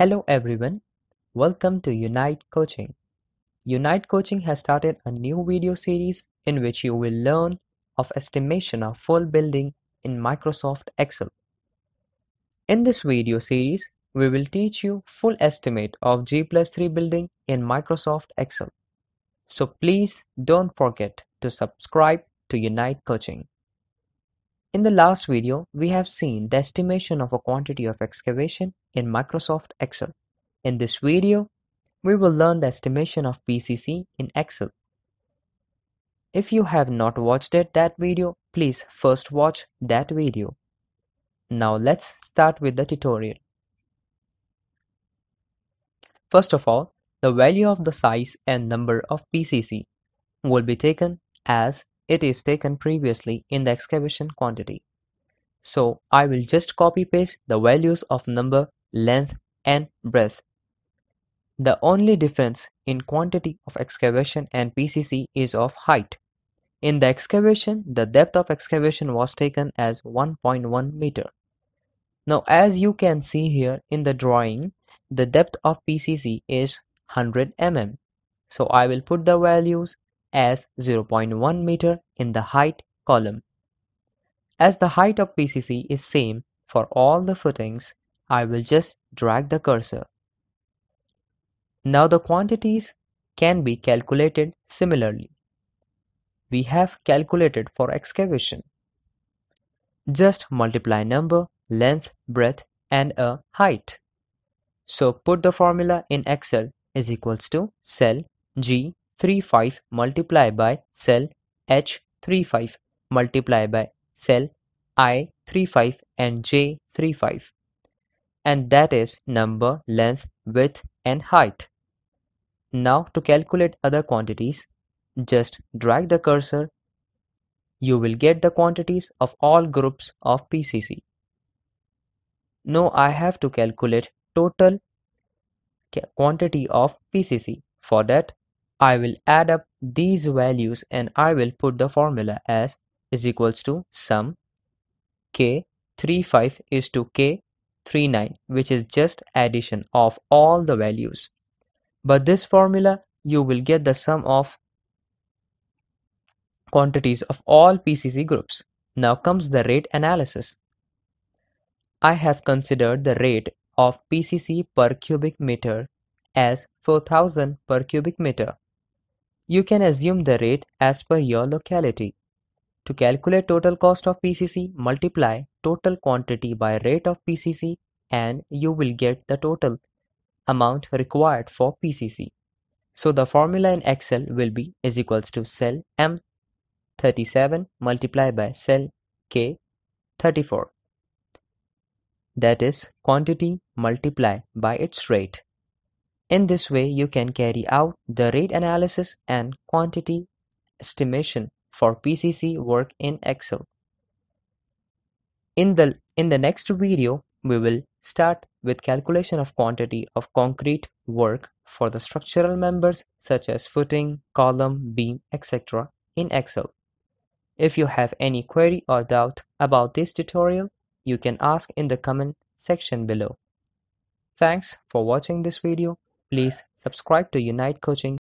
Hello everyone, welcome to Unite Coaching. Unite Coaching has started a new video series in which you will learn of estimation of full building in Microsoft Excel. In this video series, we will teach you full estimate of G plus 3 building in Microsoft Excel. So please don't forget to subscribe to Unite Coaching. In the last video, we have seen the estimation of a quantity of excavation in Microsoft Excel. In this video, we will learn the estimation of PCC in Excel. If you have not watched it, that video, please first watch that video. Now let's start with the tutorial. First of all, the value of the size and number of PCC will be taken as it is taken previously in the excavation quantity. So I will just copy paste the values of number, length and breadth. The only difference in quantity of excavation and PCC is of height. In the excavation, the depth of excavation was taken as 1.1 meter. Now as you can see here in the drawing, the depth of PCC is 100 mm. So I will put the values as 0.1 meter in the height column. As the height of PCC is same for all the footings, I will just drag the cursor. Now the quantities can be calculated similarly. We have calculated for excavation. Just multiply number, length, breadth and a height. So put the formula in Excel is equals to cell G 35 multiplied by cell H35 multiplied by cell I35 and J35 and that is number, length, width and height. Now to calculate other quantities, just drag the cursor. You will get the quantities of all groups of PCC. Now I have to calculate total quantity of PCC. For that, I will add up these values and I will put the formula as is equals to sum k35 is to k39 which is just addition of all the values. But this formula you will get the sum of quantities of all PCC groups. Now comes the rate analysis. I have considered the rate of PCC per cubic meter as 4000 per cubic meter. You can assume the rate as per your locality. To calculate total cost of PCC, multiply total quantity by rate of PCC and you will get the total amount required for PCC. So the formula in Excel will be is equals to cell M37 multiplied by cell K34. That is quantity multiplied by its rate. In this way, you can carry out the rate analysis and quantity estimation for PCC work in Excel. In the, in the next video, we will start with calculation of quantity of concrete work for the structural members such as footing, column, beam, etc. in Excel. If you have any query or doubt about this tutorial, you can ask in the comment section below. Thanks for watching this video. Please subscribe to Unite Coaching